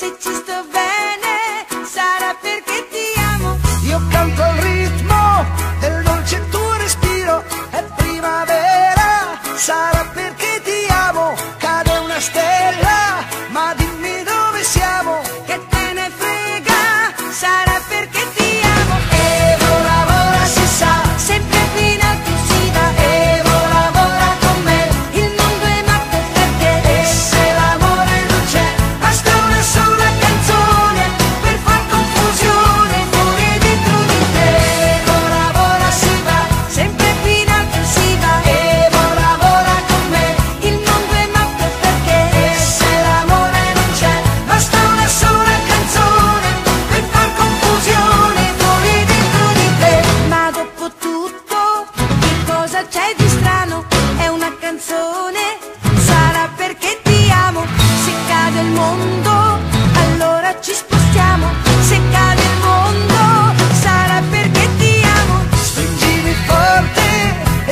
it's just a bad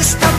Stop